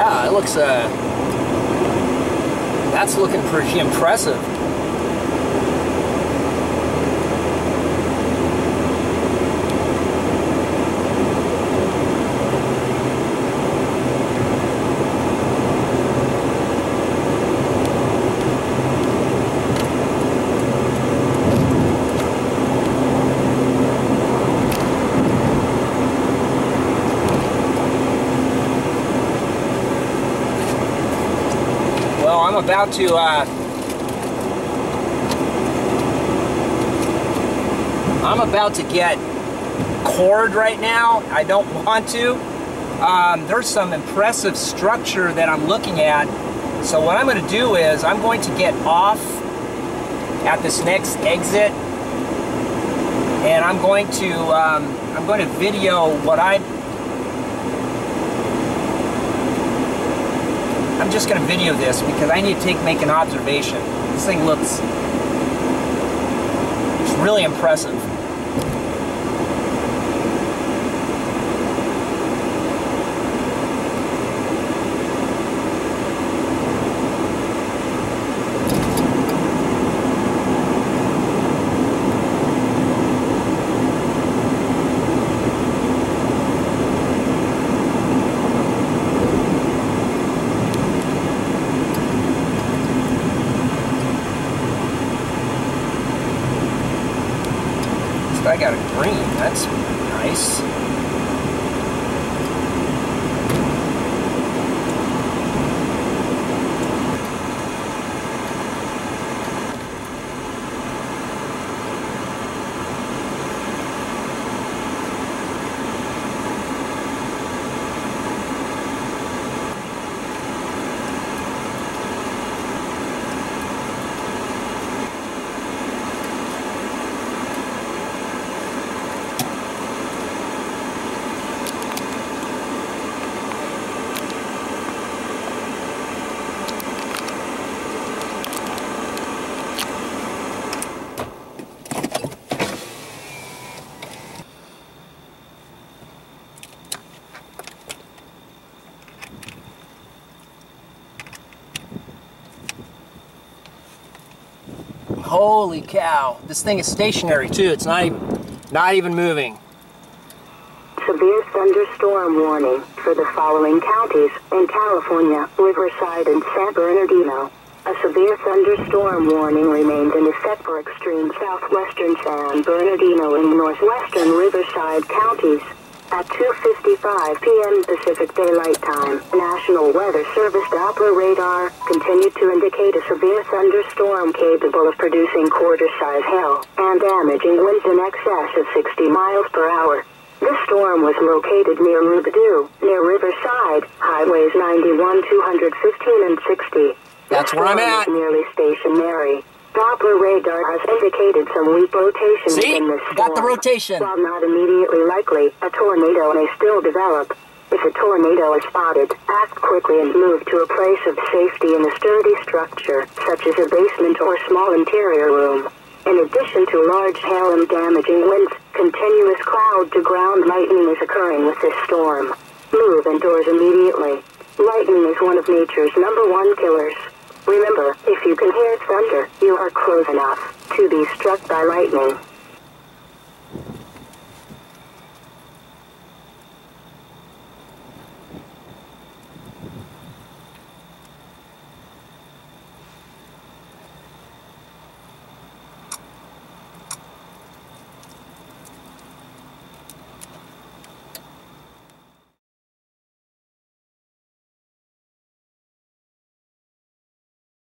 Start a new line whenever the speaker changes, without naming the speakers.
Cow, it looks, uh, that's looking pretty impressive. I'm about to, uh, I'm about to get cored right now. I don't want to. Um, there's some impressive structure that I'm looking at. So what I'm going to do is I'm going to get off at this next exit and I'm going to um, I'm going to video what I I'm just going to video this because I need to take make an observation. This thing looks it's really impressive. I got a green. That's nice. Holy cow. This thing is stationary too. It's not even not even moving.
Severe thunderstorm warning for the following counties in California, Riverside, and San Bernardino. A severe thunderstorm warning remains in effect for extreme southwestern San Bernardino and northwestern Riverside counties. At 2.55 p.m. Pacific Daylight Time, National Weather Service Doppler radar continued to indicate a severe thunderstorm capable of producing quarter-size hail and damaging winds in excess of 60 miles per hour. This storm was located near Rubidoux, near Riverside, highways 91, 215, and 60.
That's where I'm at.
nearly stationary. Doppler radar has indicated some weak rotation
See?
in this
Got the
storm.
rotation.
While not immediately likely, a tornado may still develop. If a tornado is spotted, act quickly and move to a place of safety in a sturdy structure, such as a basement or small interior room. In addition to large hail and damaging winds, continuous cloud-to-ground lightning is occurring with this storm. Move indoors immediately. Lightning is one of nature's number one killers. Remember, if you can hear thunder, you are close enough to be struck by lightning.